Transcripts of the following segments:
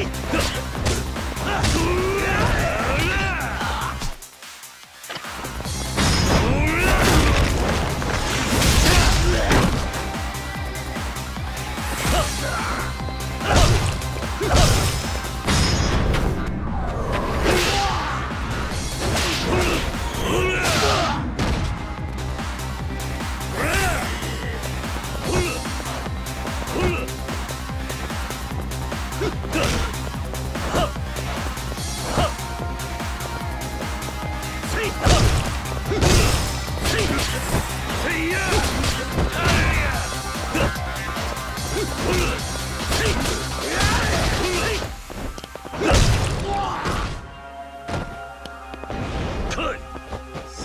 Hey!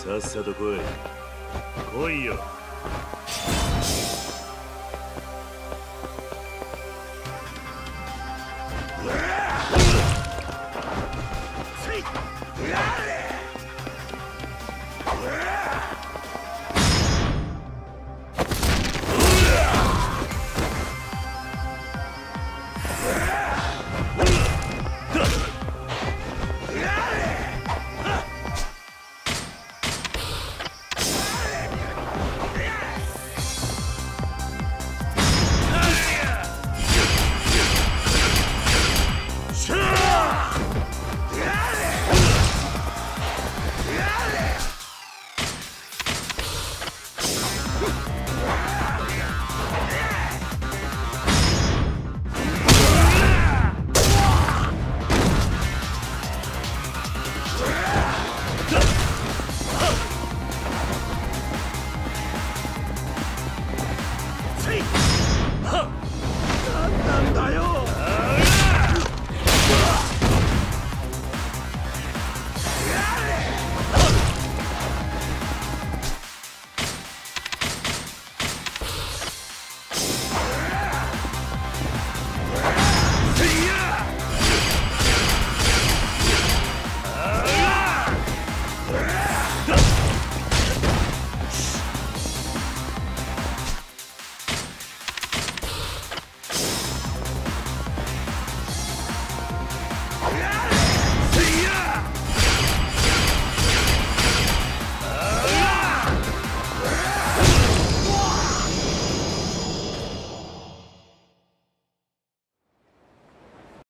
さっさと来い。来いよ。